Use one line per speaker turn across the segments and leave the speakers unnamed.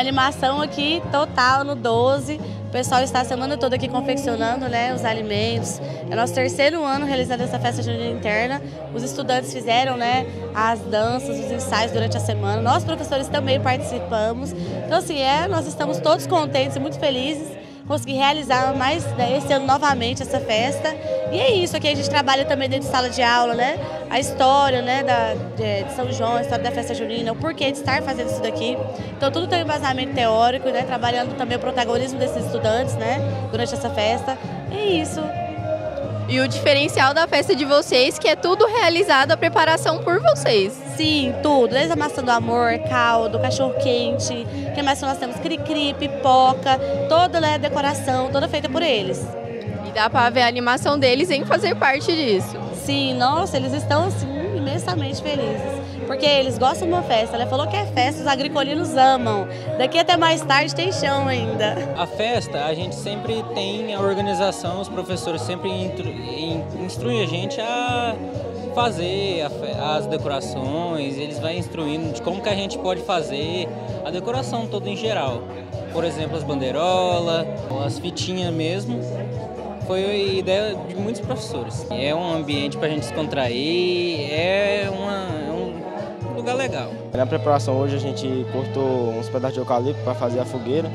Animação aqui total no 12. O pessoal está a semana toda aqui confeccionando né, os alimentos. É nosso terceiro ano realizando essa festa junina interna. Os estudantes fizeram né, as danças, os ensaios durante a semana. Nós, professores, também participamos. Então, assim, é, nós estamos todos contentes e muito felizes conseguir realizar mais né, esse ano novamente essa festa. E é isso, aqui a gente trabalha também dentro de sala de aula, né? A história né, da, de São João, a história da festa junina, o porquê de estar fazendo isso daqui. Então tudo tem um embasamento teórico, né? Trabalhando também o protagonismo desses estudantes, né? Durante essa festa. É isso.
E o diferencial da festa de vocês, que é tudo realizado, a preparação por vocês.
Sim, tudo. Desde a maçã do amor, caldo, cachorro quente, que mais nós temos? Cri-cri, pipoca, toda né, decoração, toda feita por eles.
E dá para ver a animação deles em fazer parte disso.
Sim, nossa, eles estão assim imensamente felizes. Porque eles gostam de uma festa. Ela falou que é festa, os agricolinos amam. Daqui até mais tarde tem chão ainda.
A festa, a gente sempre tem a organização, os professores sempre instruem a gente a fazer as decorações, eles vão instruindo de como que a gente pode fazer a decoração toda em geral. Por exemplo, as bandeirolas, as fitinhas mesmo foi ideia de muitos professores. É um ambiente para a gente descontrair, é, uma, é um lugar legal.
Na preparação hoje a gente cortou uns pedaços de eucalipto para fazer a fogueira.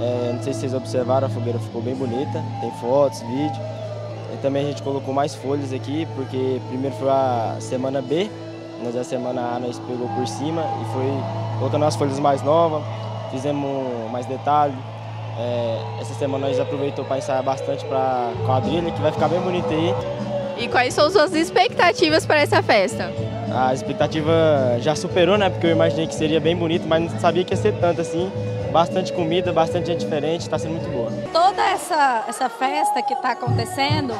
É, não sei se vocês observaram, a fogueira ficou bem bonita, tem fotos, vídeo. E também a gente colocou mais folhas aqui, porque primeiro foi a semana B, mas a semana A nós pegou por cima e foi colocando as folhas mais novas, fizemos mais detalhes. É, essa semana nós aproveitou para ensaiar bastante para quadrilha, que vai ficar bem bonita aí.
E quais são suas expectativas para essa festa?
A expectativa já superou, né? Porque eu imaginei que seria bem bonito, mas não sabia que ia ser tanto assim. Bastante comida, bastante gente diferente, está sendo muito boa.
Toda essa, essa festa que está acontecendo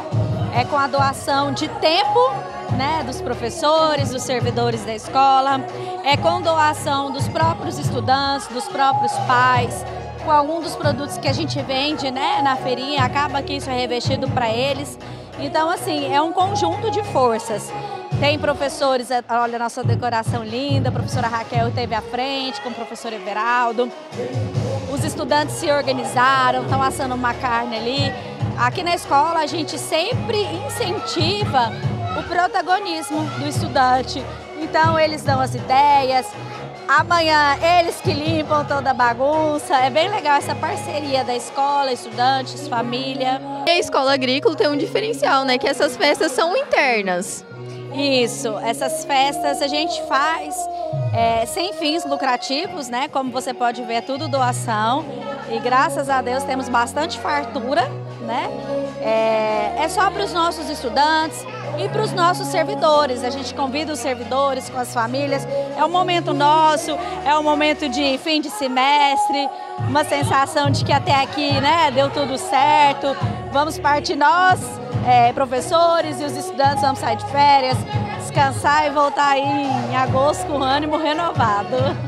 é com a doação de tempo né, dos professores, dos servidores da escola, é com doação dos próprios estudantes, dos próprios pais, com algum dos produtos que a gente vende né, na feirinha, acaba que isso é revestido para eles. Então, assim, é um conjunto de forças. Tem professores, é, olha a nossa decoração linda, a professora Raquel esteve à frente com o professor Everaldo. Os estudantes se organizaram, estão assando uma carne ali. Aqui na escola a gente sempre incentiva o protagonismo do estudante. Então eles dão as ideias, Amanhã eles que limpam toda a bagunça. É bem legal essa parceria da escola, estudantes, família.
E a escola agrícola tem um diferencial, né? Que essas festas são internas.
Isso, essas festas a gente faz é, sem fins lucrativos, né? Como você pode ver, é tudo doação. E graças a Deus temos bastante fartura, né? É, é só para os nossos estudantes, e para os nossos servidores. A gente convida os servidores com as famílias. É um momento nosso, é um momento de fim de semestre, uma sensação de que até aqui né, deu tudo certo. Vamos partir nós, é, professores e os estudantes, vamos sair de férias, descansar e voltar aí em agosto com ânimo renovado.